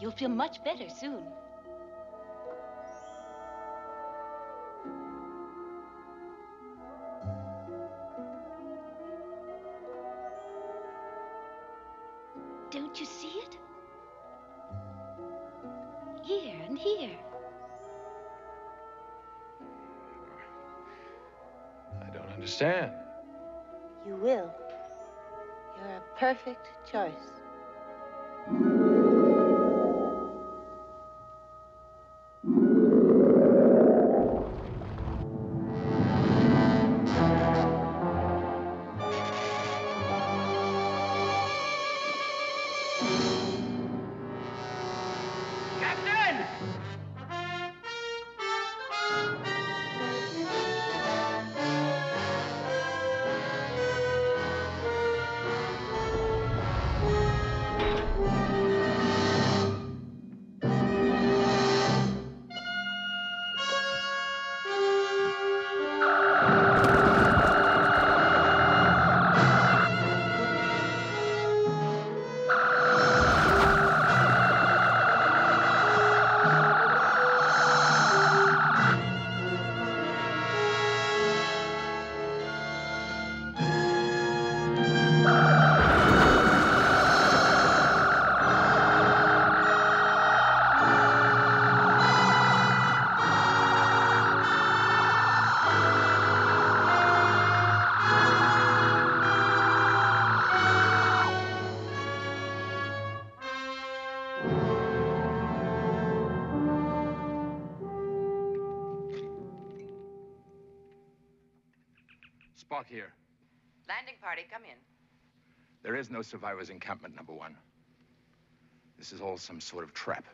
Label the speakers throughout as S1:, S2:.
S1: You'll feel much better soon. Don't you see it? Here and here.
S2: I don't understand.
S3: You will. You're a perfect choice.
S2: Spock here.
S4: Landing party, come in.
S2: There is no survivors encampment, number one. This is all some sort of trap.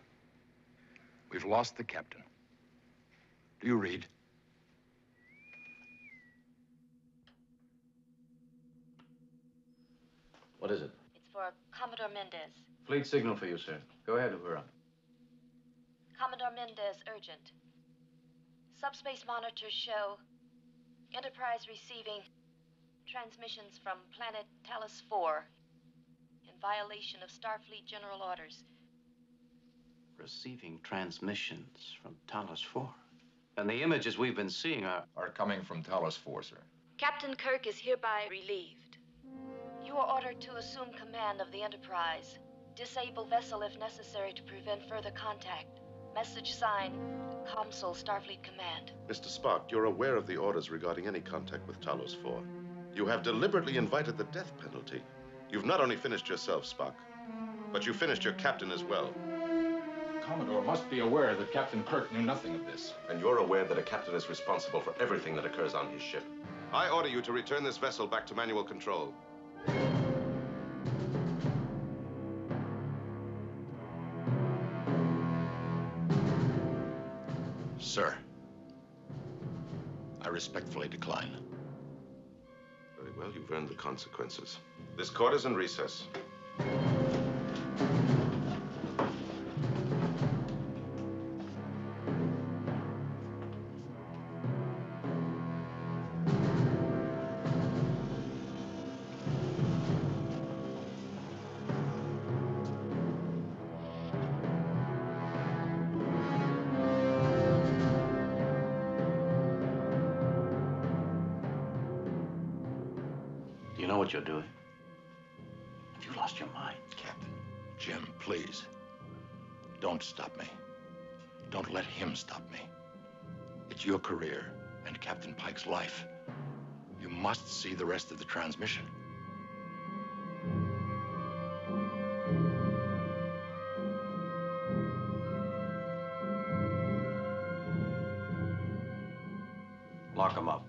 S2: We've lost the captain. Do you read?
S5: What is it?
S6: It's for Commodore Mendez.
S5: Fleet signal for you, sir. Go ahead, Uhura.
S6: Commodore Mendez, urgent. Subspace monitors show Enterprise receiving transmissions from planet Talos 4 in violation of Starfleet general orders.
S5: Receiving transmissions from Talos 4. And the images we've been seeing are.
S7: Are coming from Talos 4, sir.
S6: Captain Kirk is hereby relieved. You are ordered to assume command of the Enterprise. Disable vessel if necessary to prevent further contact. Message sign, Comsol Starfleet Command.
S8: Mr. Spock, you're aware of the orders regarding any contact with Talos 4. You have deliberately invited the death penalty. You've not only finished yourself, Spock, but you finished your captain as well.
S2: Commodore must be aware that Captain Kirk knew nothing of this.
S8: And you're aware that a captain is responsible for everything that occurs on his ship. I order you to return this vessel back to manual control.
S2: Sir, I respectfully decline.
S8: Very well, you've earned the consequences. This court is in recess.
S5: You know what you're doing? Have you lost your mind?
S2: Captain, Jim, please. Don't stop me. Don't let him stop me. It's your career and Captain Pike's life. You must see the rest of the transmission.
S5: Lock him up.